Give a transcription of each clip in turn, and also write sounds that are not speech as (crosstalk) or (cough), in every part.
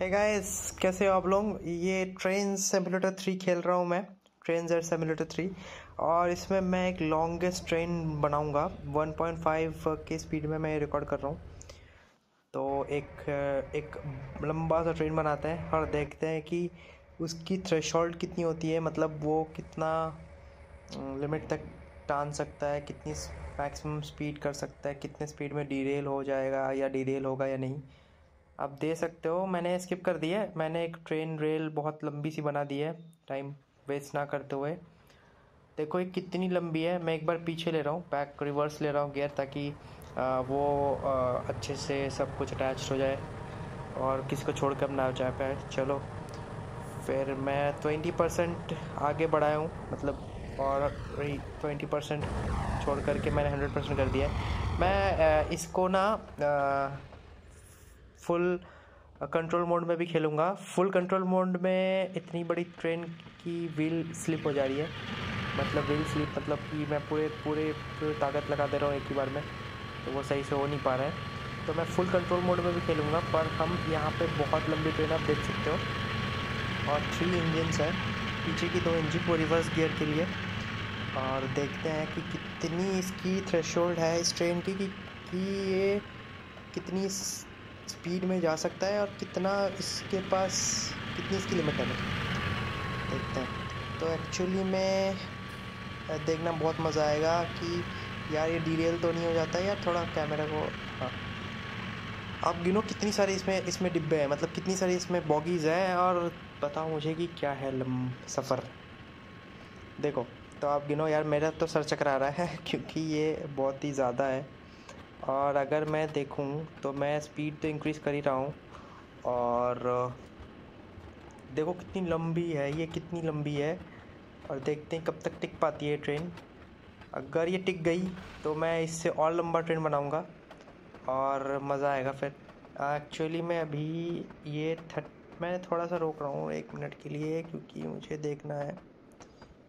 Hey guys कैसे हो आप लोग? ये ट्रेन सिमुलेटर थ्री खेल रहा हूँ मैं ट्रेन जेड सिमुलेटर थ्री और इसमें मैं एक लॉन्गेस्ट ट्रेन बनाऊँगा। 1.5 के स्पीड में मैं ये रिकॉर्ड कर रहा हूँ। तो एक एक लंबा सा ट्रेन बनाते हैं और देखते हैं कि उसकी थ्रेशोल्ड कितनी होती है। मतलब वो कितना लिमिट तक टान सकता है, कितनी मैक्सिमम स्पीड कर सकता है, कितने स्पीड में डीरेल हो जाएगा या डीरेल होगा या नहीं। आप दे सकते हो। मैंने स्किप कर दिया है। मैंने एक ट्रेन रेल बहुत लंबी सी बना दी है। टाइम वेस्ट ना करते हुए। देखो ये कितनी लंबी है। मैं एक बार पीछे ले रहा हूँ। बैक रिवर्स ले रहा हूँ गियर ताकि आ, वो आ, अच्छे से सब कुछ अटैच हो जाए और किसी को छोड़ कर ना जा पाए। चलो फिर मैं ट्वेंटी परसेंट आगे बढ़ाया हूँ। मतलब और ट्वेंटी परसेंट छोड़ करके मैंने हंड्रेड परसेंट कर दिया मैं इसको ना फुल कंट्रोल मोड में भी खेलूँगा। फुल कंट्रोल मोड में इतनी बड़ी ट्रेन की व्हील स्लिप हो जा रही है। मतलब व्हील स्लिप मतलब कि मैं पूरे पूरे ताकत लगा दे रहा हूँ एक ही बार में तो वो सही से हो नहीं पा रहा है। तो मैं फुल कंट्रोल मोड में भी खेलूँगा पर हम यहाँ पे बहुत लंबी ट्रेन आप देख सकते हो। और थ्री इंजन्स हैं पीछे की दो इंजन वो रिवर्स गियर के लिए। और देखते हैं कि कितनी इसकी थ्रेशोल्ड है इस ट्रेन की कि, कि ये कितनी स्पीड में जा सकता है और कितना इसके पास, कितनी इसकी लिमिट है? देखते हैं। तो एक्चुअली में देखना बहुत मज़ा आएगा कि यार ये डीरेल तो नहीं हो जाता है यार थोड़ा कैमरा को हाँ। आप गिनो कितनी सारी इसमें इसमें डिब्बे हैं मतलब कितनी सारी इसमें बॉगीज़ हैं और बताओ मुझे कि क्या है लम, सफ़र। देखो तो आप गिनो, यार मेरा तो सर चकरा रहा है (laughs) क्योंकि ये बहुत ही ज़्यादा है। और अगर मैं देखूँ तो मैं स्पीड तो इंक्रीज़ कर ही रहा हूँ। और, देखो कितनी लंबी है, ये कितनी लंबी है। और देखते हैं कब तक टिक पाती है ट्रेन अगर ये टिक गई तो मैं इससे और लंबा ट्रेन बनाऊँगा। और मज़ा आएगा फिर। एक्चुअली मैं अभी ये थर्ट मैं थोड़ा सा रोक रहा हूँ एक मिनट के लिए, क्योंकि मुझे देखना है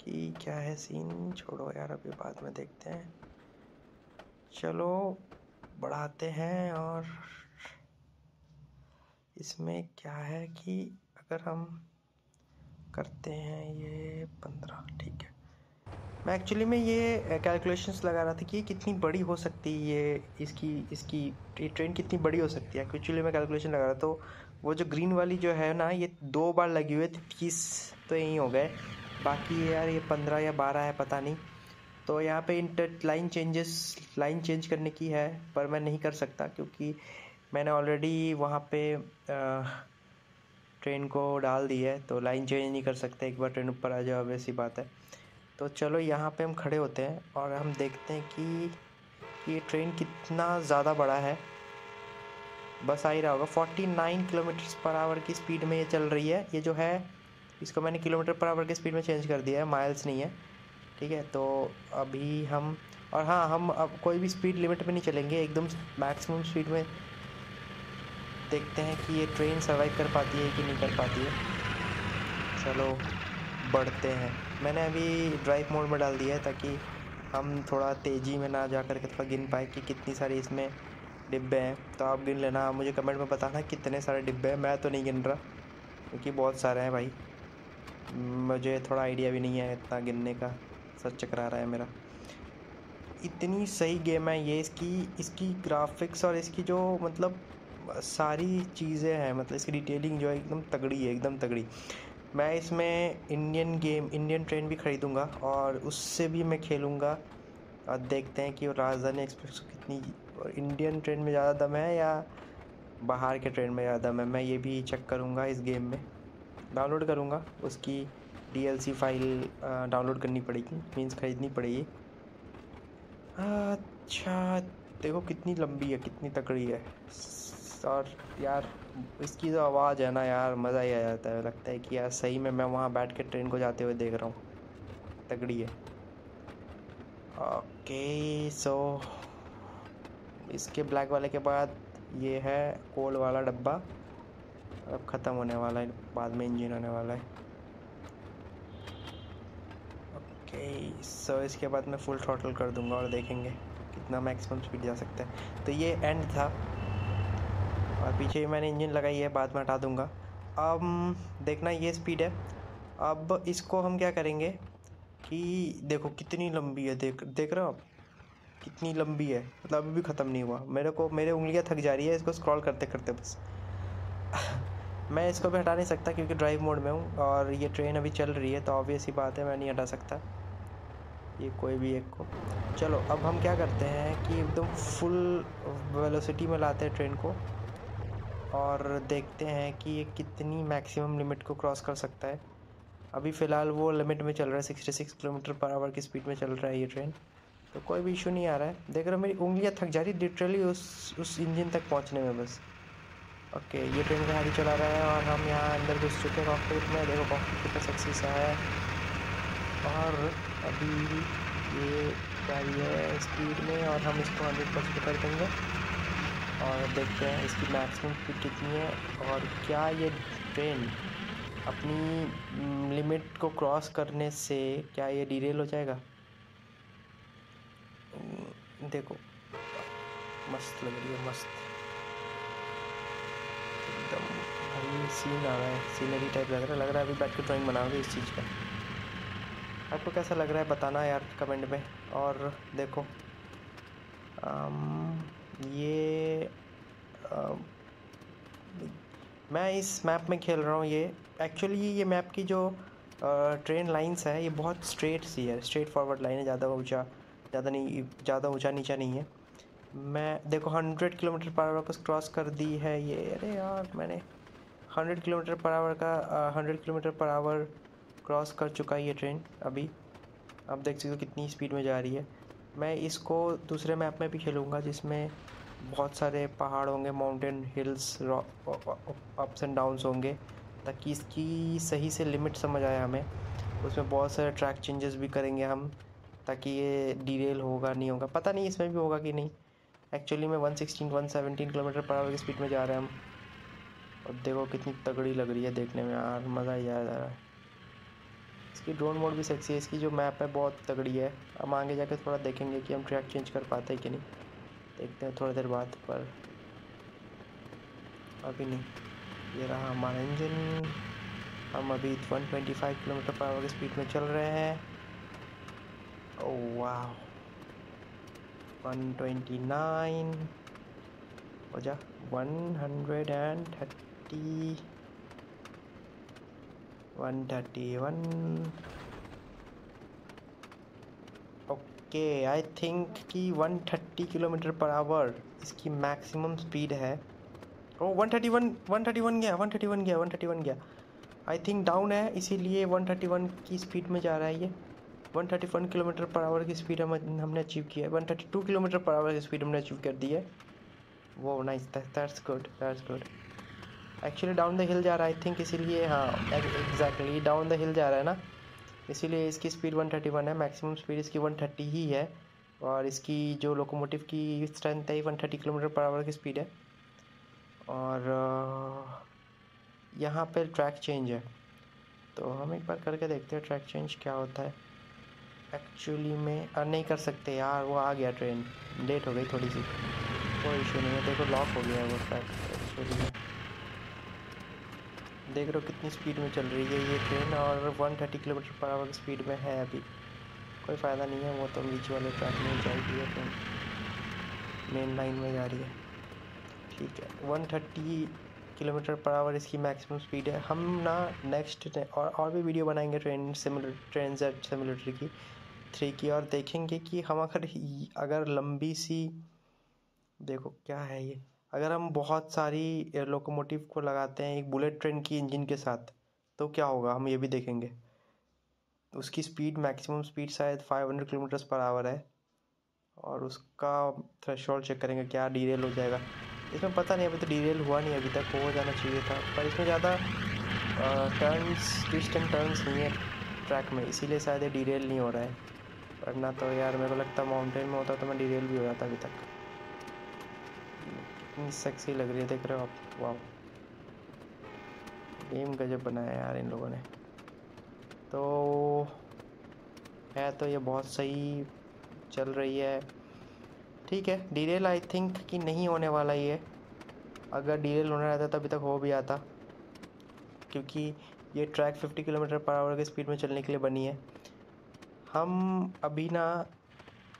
कि क्या है सीन छोड़ो यार, अभी बाद में देखते हैं। चलो, बढ़ाते हैं और इसमें क्या है कि अगर हम करते हैं ये पंद्रह, ठीक है। मैं एक्चुअली में ये कैलकुलेशंस लगा रहा था कि कितनी बड़ी हो सकती है ये इसकी इसकी, ये ट्रेन कितनी बड़ी हो सकती है। एक्चुअली मैं कैलकुलेशन लगा रहा था तो वो जो ग्रीन वाली जो है ना, ये दो बार लगी हुई थी, तीस तो यहीं हो गए। बाकी यार, ये पंद्रह या बारह है, पता नहीं। तो यहाँ पे inter line changes line change करने की है, पर मैं नहीं कर सकता क्योंकि मैंने ऑलरेडी वहाँ पे ट्रेन को डाल दी है तो लाइन चेंज नहीं कर सकते। एक बार ट्रेन ऊपर आ जाए वैसी बात है। तो चलो, यहाँ पे हम खड़े होते हैं और हम देखते हैं कि ये ट्रेन कितना ज़्यादा बड़ा है। बस आ ही रहा होगा। 49 किलोमीटर पर आवर की स्पीड में ये चल रही है। ये जो है, इसको मैंने किलोमीटर पर आवर की स्पीड में चेंज कर दिया है। माइल्स नहीं है। ठीक है? तो अभी हम और हाँ हम अब कोई भी स्पीड लिमिट में नहीं चलेंगे, एकदम मैक्सिमम स्पीड में देखते हैं कि ये ट्रेन सर्वाइव कर पाती है कि नहीं कर पाती है। चलो, बढ़ते हैं। मैंने अभी ड्राइव मोड में डाल दिया है ताकि हम थोड़ा तेज़ी में ना जा कर के थोड़ा गिन पाए कि कितनी सारी इसमें डिब्बे हैं। तो आप गिन लेना मुझे कमेंट में बताना कितने सारे डिब्बे हैं। मैं तो नहीं गिन रहा, क्योंकि बहुत सारे हैं भाई। मुझे थोड़ा आइडिया भी नहीं है इतना गिनने का। सर चकरा रहा है मेरा। इतनी सही गेम है ये, इसकी इसकी ग्राफिक्स और इसकी जो मतलब सारी चीज़ें हैं मतलब इसकी डिटेलिंग जो है एकदम तगड़ी है, एकदम तगड़ी। मैं इसमें इंडियन गेम इंडियन ट्रेन भी ख़रीदूँगा और उससे भी मैं खेलूँगा। और देखते हैं कि राजधानी एक्सप्रेस कितनी इंडियन ट्रेन में ज़्यादा दम है या बाहर के ट्रेन में ज़्यादा दम है। मैं ये भी चेक करूँगा इस गेम में। डाउनलोड करूँगा उसकी डीएलसी फ़ाइल डाउनलोड करनी पड़ेगी मीन्स ख़रीदनी पड़ेगी। अच्छा देखो कितनी लंबी है, कितनी तकड़ी है। और यार, इसकी जो आवाज़ है ना यार, मज़ा ही आ जाता है, लगता है कि यार सही में मैं वहाँ बैठ के ट्रेन को जाते हुए देख रहा हूँ। तगड़ी है। ओके सो इसके ब्लैक वाले के बाद ये है कोल्ड वाला डब्बा। अब ख़त्म होने वाला है, बाद में इंजन होने वाला है। ओके सो इसके बाद मैं फुल थ्रॉटल कर दूँगा और देखेंगे कितना मैक्सिमम स्पीड जा सकता है। तो ये एंड था। और पीछे मैंने इंजन लगाई है, बाद में हटा दूँगा। अब देखना ये स्पीड है। अब इसको हम क्या करेंगे कि देखो कितनी लंबी है, देख देख रहे हो आप? कितनी लंबी है। मतलब अभी भी ख़त्म नहीं हुआ। मेरे को, मेरे उंगलियाँ थक जा रही है, इसको स्क्रॉल करते करते बस। (laughs) मैं इसको भी हटा नहीं सकता क्योंकि ड्राइव मोड में हूँ और ये ट्रेन अभी चल रही है तो ऑब्वियस ही बात है, मैं नहीं हटा सकता। ये कोई भी एक को। चलो, अब हम क्या करते हैं कि एकदम फुल वेलोसिटी में लाते हैं ट्रेन को और देखते हैं कि ये कितनी मैक्सिमम लिमिट को क्रॉस कर सकता है। अभी फ़िलहाल वो लिमिट में चल रहा है sixty six kilometre per hour की स्पीड में चल रहा है ये ट्रेन तो कोई भी इशू नहीं आ रहा है। देख रहे हो, मेरी उंगलियाँ थक जा रही लिटरली उस उस इंजन तक पहुँचने में बस। ओके ये ट्रेन गाड़ी चला रहा है और हम यहाँ अंदर घुस चुके हैं कॉकपिट में। देखो कॉकपिट कितना सेक्सी सा है। और अभी ये गाड़ी है स्पीड में और हम इसको हंड्रेड परसेंट कर देंगे और देखते हैं इसकी मैक्सिमम स्पीड कितनी है और क्या ये ट्रेन अपनी लिमिट को क्रॉस करने से क्या ये डीरेल हो जाएगा? देखो। मस्त लग रही है, मस्त। एकदम भाई सीन आ रहा है। सीनरी टाइप लग रहा है, लग रहा है अभी बैठ के ड्राइंग बनाओगे इस चीज़ का। आपको कैसा लग रहा है बताना यार कमेंट में और देखो। आम, ये आम, मैं इस मैप में खेल रहा हूँ ये। एक्चुअली ये मैप की जो ट्रेन लाइंस है ये बहुत स्ट्रेट सी है स्ट्रेट फॉरवर्ड लाइन है ज़्यादा ऊँचा ज़्यादा नहीं ज़्यादा ऊँचा नीचा नहीं है। मैं देखो हंड्रेड किलोमीटर पर आवर को क्रॉस कर दी है ये। अरे यार मैंने हंड्रेड किलोमीटर पर आवर का hundred kilometre per hour cross कर चुका है ये ट्रेन अभी। आप देख सकते हो कितनी स्पीड में जा रही है। मैं इसको दूसरे मैप में भी खेलूँगा, जिसमें बहुत सारे पहाड़ होंगे mountain hills ups and downs होंगे, ताकि इसकी सही से लिमिट समझ आए हमें। उसमें बहुत सारे ट्रैक चेंजेस भी करेंगे हम, ताकि ये डीरेल होगा, नहीं होगा। पता नहीं इसमें भी होगा कि नहीं। एक्चुअली में 116 117 किलोमीटर पर आवर की स्पीड में जा रहे हैं। हम और देखो कितनी तगड़ी लग रही है देखने में यार, मज़ा ही आ रहा है। इसकी ड्रोन मोड भी सेक्सी है, इसकी जो मैप है बहुत तगड़ी है। हम आगे जाके थोड़ा देखेंगे कि हम ट्रैक चेंज कर पाते हैं कि नहीं। देखते हैं थोड़ी देर बाद, पर अभी नहीं। ये रहा हमारा इंजन हम अभी 125 किलोमीटर पर आवर की स्पीड में चल रहे हैं। ओह वाह 129 हो जा 130 131 ओके आई थिंक कि 130 किलोमीटर पर आवर इसकी मैक्सिमम स्पीड है। ओ 131 131 गया 131 गया 131 गया। आई थिंक डाउन है, इसीलिए 131 की स्पीड में जा रहा है ये। 131 किलोमीटर पर आवर की स्पीड हम, हमने अचीव किया है। 132 किलोमीटर पर आवर की स्पीड हमने अचीव कर दी है। वो nice that's good that's good actually down the hill जा रहा है आई थिंक इसीलिए हाँ एग्जैक्टली डाउन द हिल जा रहा है ना। इसीलिए इसकी स्पीड 131 है मैक्सिमम स्पीड इसकी 130 ही है। और इसकी जो लोकोमोटिव की स्ट्रेंथ है 130 किलोमीटर पर आवर की स्पीड है। और यहाँ पे ट्रैक चेंज है। तो हम एक बार करके देखते हैं ट्रैक चेंज क्या होता है। एक्चुअली में आ, नहीं कर सकते यार वो आ गया ट्रेन लेट हो गई थोड़ी सी। कोई इशू नहीं है देखो लॉक हो गया है वो ट्रैक में। देख रहे हो कितनी स्पीड में चल रही है ये ट्रेन और 130 किलोमीटर पर आवर स्पीड में है अभी। कोई फ़ायदा नहीं है, वो तो बीच वाले ट्रैक में जाएगी है ट्रेन मेन लाइन में जा रही है। ठीक है 130 किलोमीटर पर आवर इसकी मैक्सिमम स्पीड है। हम ना नेक्स्ट और और भी वीडियो बनाएँगे train similar train Z similar की थ्री की और देखेंगे कि हम अगर अगर लंबी सी, देखो क्या है ये। अगर हम बहुत सारी लोकोमोटिव को लगाते हैं, एक बुलेट ट्रेन की इंजन के साथ तो क्या होगा? हम ये भी देखेंगे। उसकी स्पीड मैक्सिमम स्पीड शायद 500 किलोमीटर पर आवर है। और उसका थ्रेश चेक करेंगे, क्या डीरेल हो जाएगा। इसमें पता नहीं, अभी तो डीरेल हुआ नहीं, अभी तक हो जाना चाहिए था। पर इसमें ज़्यादा टर्न्स ट्विस्ट एंड टर्न्स नहीं है ट्रैक में। इसीलिए शायद ये डीरेल नहीं हो रहा है। वरना तो यार, मेरे को लगता माउंटेन में होता तो मैं डीरेल भी हो जाता अभी तक। कितनी सेक्सी लग रही है, देख रहे हो आप? वाह गेम गजब बनाया यार इन लोगों ने। तो है तो ये बहुत सही चल रही है। ठीक है डीरेल आई थिंक कि नहीं होने वाला ये। अगर डीजल होना रहता तो अभी तक हो भी आता। क्योंकि ये ट्रैक 50 किलोमीटर पर आवर के स्पीड में चलने के लिए बनी है। हम अभी ना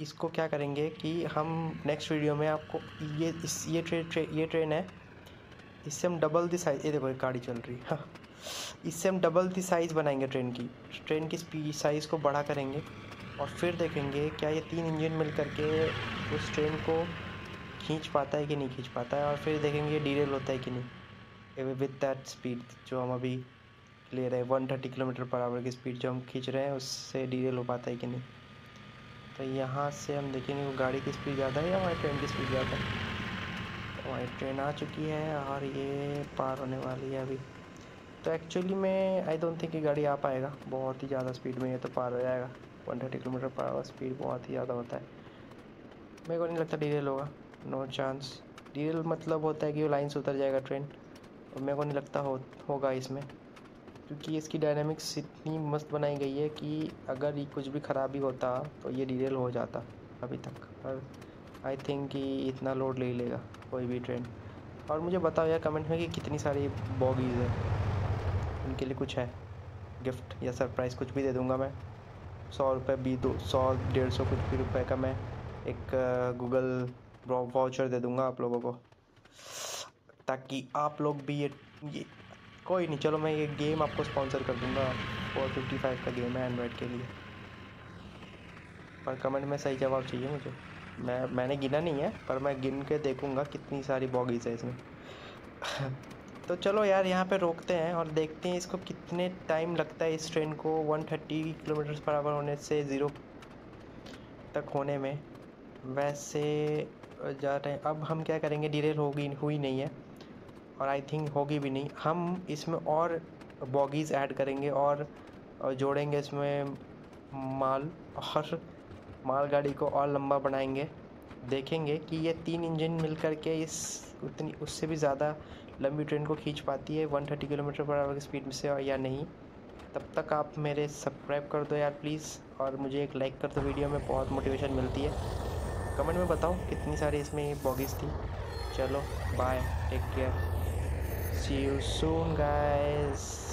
इसको क्या करेंगे कि हम नेक्स्ट वीडियो में आपको ये इस ये ट्रेन ट्रे, ये ट्रेन है। इससे हम डबल दी साइज़ ये देखो एक गाड़ी चल रही है। हाँ। इससे हम डबल दी साइज़ बनाएँगे ट्रेन की। ट्रेन की स्पीड साइज़ को बड़ा करेंगे और फिर देखेंगे क्या ये तीन इंजन मिल करके उस ट्रेन को खींच पाता है कि नहीं खींच पाता है और फिर देखेंगे ये डीरेल होता है कि नहीं। विद दैट स्पीड जो हम अभी ले रहे हैं one thirty kilometre per hour की स्पीड जो हम खींच रहे हैं उससे डीरेल हो पाता है कि नहीं। तो यहाँ से हम देखेंगे वो गाड़ी की स्पीड ज़्यादा है या हमारी ट्रेन की स्पीड ज़्यादा है? हमारी ट्रेन आ चुकी है और ये पार होने वाली है अभी। तो एक्चुअली में आई डोंट थिंक ये गाड़ी आ पाएगा। बहुत ही ज़्यादा स्पीड में ये तो पार हो जाएगा। One thirty kilometre per hour speed बहुत ही ज़्यादा होता है। मेरे को नहीं लगता डीजल होगा। नो चांस डीजल मतलब होता है कि वो लाइन से उतर जाएगा ट्रेन और मेरे को नहीं लगता हो, होगा इसमें। क्योंकि इसकी डायनामिक्स इतनी मस्त बनाई गई है कि अगर ये कुछ भी ख़राबी होता तो ये डीजल हो जाता अभी तक। पर आई थिंक कि इतना लोड ले लेगा कोई भी ट्रेन और मुझे बताओ यार कमेंट में कि कितनी सारी बॉगीज़ हैं? उनके लिए कुछ है? गिफ्ट या सरप्राइज़ कुछ भी दे दूँगा मैं। सौ रुपये भी दो, सौ, डेढ़ सौ कुछ भी रुपये का मैं एक गूगल वाउचर दे दूँगा आप लोगों को। ताकि आप लोग भी ये ये कोई नहीं, चलो मैं ये गेम आपको स्पॉन्सर कर दूँगा। फोर फिफ्टी फाइव का गेम है एंड्रॉयड के लिए। पर कमेंट में सही जवाब चाहिए मुझे। मैं, मैंने गिना नहीं है, पर मैं गिन के देखूँगा कितनी सारी बॉगीज़ है इसमें। (laughs) तो चलो यार, यहाँ पे रोकते हैं और देखते हैं इसको कितने टाइम लगता है इस ट्रेन को। 130 किलोमीटर पर आवर होने से ज़ीरो तक होने में। वैसे जा रहे हैं। अब हम क्या करेंगे? डिलेल होगी हुई नहीं है। और आई थिंक होगी भी नहीं। हम इसमें और बॉगीज़ ऐड करेंगे और जोड़ेंगे इसमें माल, और मालगाड़ी को और लंबा बनाएँगे। देखेंगे कि ये तीन इंजन मिल कर के इस, उतनी, उससे भी ज़्यादा लंबी ट्रेन को खींच पाती है 130 किलोमीटर पर आवर की स्पीड से, या नहीं। तब तक आप मेरे सब्सक्राइब कर दो यार प्लीज़ और मुझे एक लाइक कर दो वीडियो में, बहुत मोटिवेशन मिलती है। कमेंट में बताओ कितनी सारी इसमें बॉगीज़ थी। चलो bye take care see you soon guys